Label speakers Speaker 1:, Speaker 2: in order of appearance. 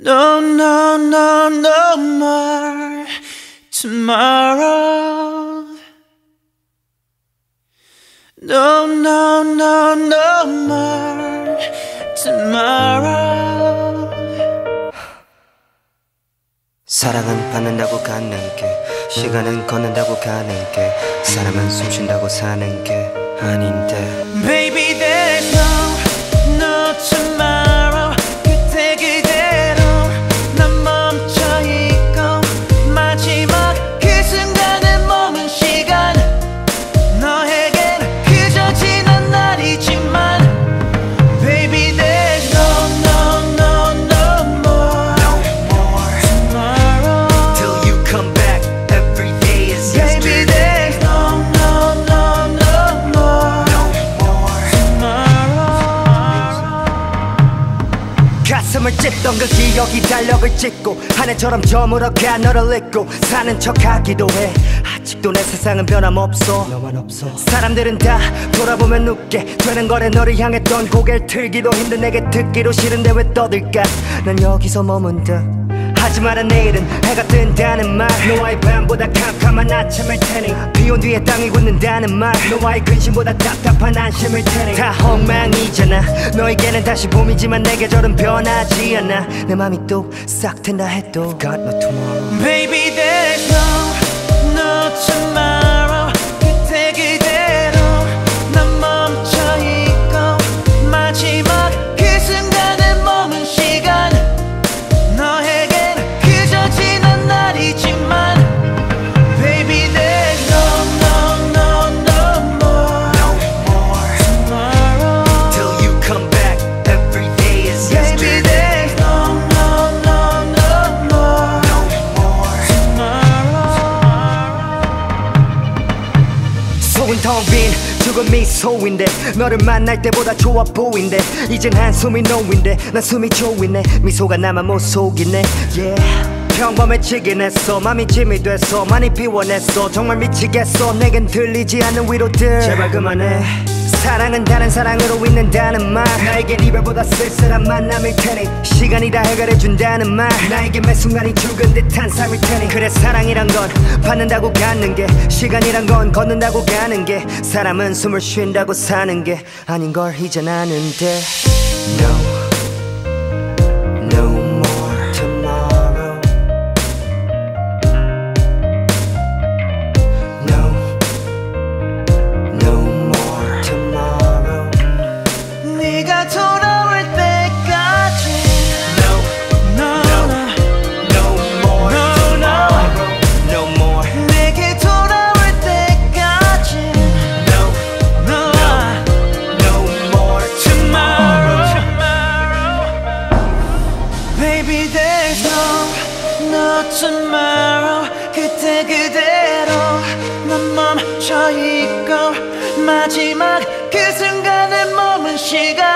Speaker 1: No, no, no, no more tomorrow. No, no, no, no more tomorrow.
Speaker 2: 사랑은 받는다고 갖는 게 시간은 걷는다고 가는 게 사람은 숨 쉰다고 사는 게 아닌데
Speaker 1: Baby,
Speaker 2: 가슴을 찢던 그 기억이 달력을 찍고 하늘처럼 저물어가 너를 잊고 사는 척하기도 해. 아직도 내 세상은 변함없어. 너만 없어. 사람들은 다 돌아보면 웃게 되는 거래. 너를 향했던 고개를 틀기도 힘든 내게 듣기도 싫은데 왜 떠들까? 난 여기서 머문다. 하지만 내일은 해가 뜬다는 말. 너와의 밤보다 캄캄한 아침일 테니. 비온 뒤에 땅이 굳는다는 말. 너와의 근심보다 답답한 안심일 테니. 다 엉망이잖아 너에게는 다시 봄이지만 내 계절은 변하지 않아. 내 맘이 또싹 트인다 해도 Got no tomorrow.
Speaker 1: Baby, there's no
Speaker 2: 속은 텅빈 죽은 미소인데 너를 만날 때보다 좋아 보인대. 이젠 한숨이 놓인데 난 숨이 조이네. 미소가 나만 못 속이네. Yeah. 평범해지긴 했어. 맘이 짐이 됐어 많이 비워냈어. 정말 미치겠어. 내겐 들리지 않는 위로들. 제발 그만해 사랑은 다른 사랑으로 있는다는 말. 나에겐 이별보다 쓸쓸한 만남일 테니 시간이 다 해결해준다는 말. 나에겐 매 순간이 죽은 듯한 삶일 테니 그래 사랑이란 건 받는다고 갖는 게 시간이란 건 걷는다고 가는 게 사람은 숨을 쉰다고 사는 게 아닌 걸 이제 아는데. No tomorrow
Speaker 1: 그때 그대로 난 멈춰 있고 마지막 그 순간에 머문 시간